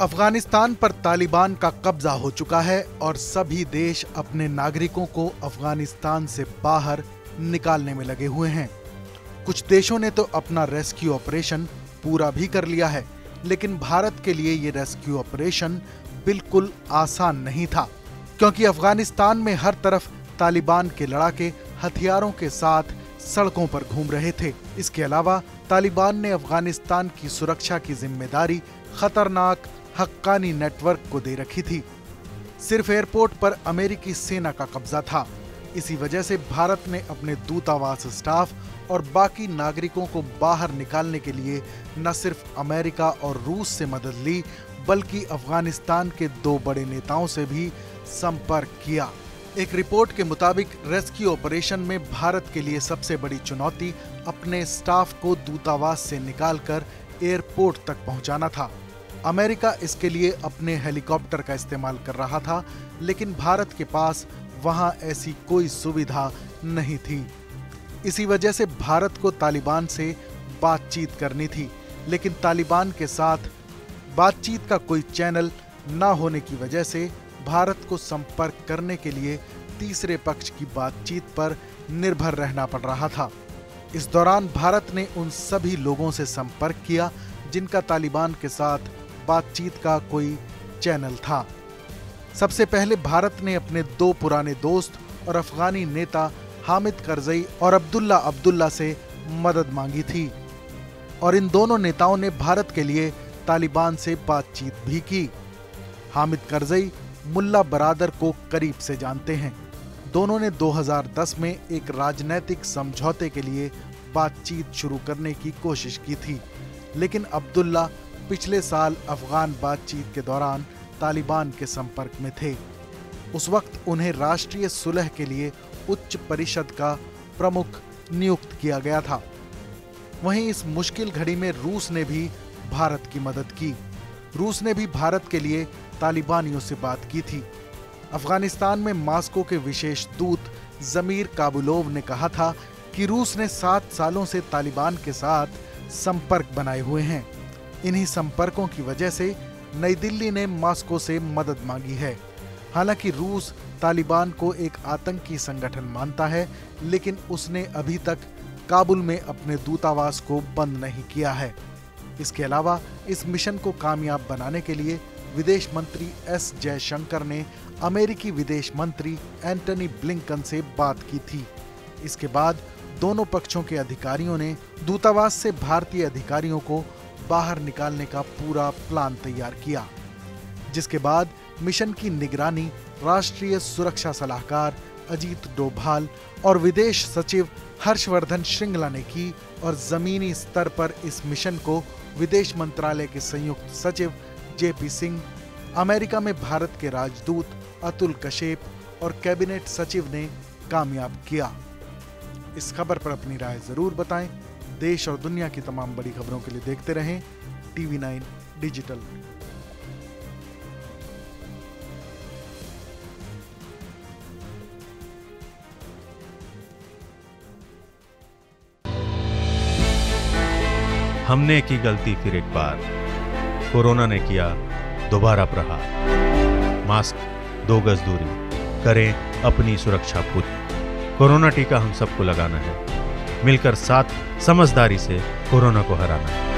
अफ़गानिस्तान पर तालिबान का कब्जा हो चुका है और सभी देश अपने नागरिकों को अफ़गानिस्तान से बाहर निकालने में लगे हुए हैं। कुछ देशों ने तो अपना रेस्क्यू ऑपरेशन पूरा भी कर लिया है, लेकिन भारत के लिए ये रेस्क्यू ऑपरेशन बिल्कुल आसान नहीं था, क्योंकि अफ़गानिस्तान में हर तरफ़ तालिबान के लड़ाके हथियारों के साथ सड़कों पर घूम रहे थे। इसके अलावा तालिबान ने अफ़गानिस्तान की सुरक्षा की ज़िम्मेदारी खतरनाक हक्कानी नेटवर्क को दे रखी थी। सिर्फ़ एयरपोर्ट पर अमेरिकी सेना का कब्जा था। इसी वजह से भारत ने अपने दूतावास स्टाफ और बाकी नागरिकों को बाहर निकालने के लिए न सिर्फ़ अमेरिका और रूस से मदद ली, बल्कि अफ़गानिस्तान के दो बड़े नेताओं से भी संपर्क किया। एक रिपोर्ट के मुताबिक रेस्क्यू ऑपरेशन में भारत के लिए सबसे बड़ी चुनौती अपने स्टाफ को दूतावास से निकालकर एयरपोर्ट तक पहुंचाना था। अमेरिका इसके लिए अपने हेलीकॉप्टर का इस्तेमाल कर रहा था, लेकिन भारत के पास वहाँ ऐसी कोई सुविधा नहीं थी। इसी वजह से भारत को तालिबान से बातचीत करनी थी, लेकिन तालिबान के साथ बातचीत का कोई चैनल न होने की वजह से भारत को संपर्क करने के लिए तीसरे पक्ष की बातचीत पर निर्भर रहना पड़ रहा था। इस दौरान भारत ने उन सभी लोगों से संपर्क किया, जिनका तालिबान के साथ बातचीत का कोई चैनल था। सबसे पहले भारत ने अपने दो पुराने दोस्त और अफगानी नेता हामिद करजई और अब्दुल्ला अब्दुल्ला से मदद मांगी थी और इन दोनों नेताओं ने भारत के लिए तालिबान से बातचीत भी की। हामिद करजई मुल्ला बरादर को करीब से जानते हैं। दोनों ने 2010 में एक राजनैतिक समझौते के लिए बातचीत शुरू करने की कोशिश की थी, लेकिन अब्दुल्ला पिछले साल अफगान बातचीत के दौरान तालिबान के संपर्क में थे। उस वक्त उन्हें राष्ट्रीय सुलह के लिए उच्च परिषद का प्रमुख नियुक्त किया गया था। वहीं इस मुश्किल घड़ी में रूस ने भी भारत की मदद की। रूस ने भी भारत के लिए तालिबानियों से बात की थी। अफ़गानिस्तान में मास्को के विशेष दूत जमीर काबुलोव ने कहा था कि रूस ने सात सालों से तालिबान के साथ संपर्क बनाए हुए हैं। इन्हीं संपर्कों की वजह से नई दिल्ली ने मॉस्को से मदद मांगी है। हालाँकि रूस तालिबान को एक आतंकी संगठन मानता है, लेकिन उसने अभी तक काबुल में अपने दूतावास को बंद नहीं किया है। इसके अलावा इस मिशन को कामयाब बनाने के लिए विदेश मंत्री एस जयशंकर ने अमेरिकी विदेश मंत्री एंटनी ब्लिंकन से बात की थी। इसके बाद दोनों पक्षों के अधिकारियों ने दूतावास से भारतीय अधिकारियों को बाहर निकालने का पूरा प्लान तैयार किया, जिसके बाद मिशन की निगरानी राष्ट्रीय सुरक्षा सलाहकार अजीत डोभाल और विदेश सचिव हर्षवर्धन श्रृंगला ने की और जमीनी स्तर पर इस मिशन को विदेश मंत्रालय के संयुक्त सचिव जेपी सिंह, अमेरिका में भारत के राजदूत अतुल कशेप और कैबिनेट सचिव ने कामयाब किया। इस खबर पर अपनी राय ज़रूर बताएँ। देश और दुनिया की तमाम बड़ी खबरों के लिए देखते रहें टीवी नाइन डिजिटल। हमने की गलती फिर एक बार। कोरोना ने किया दोबारा प्रहार। मास्क, दो गज दूरी। करें अपनी सुरक्षा पूरी कोरोना टीका हम सबको लगाना है। मिलकर साथ समझदारी से कोरोना को हराना।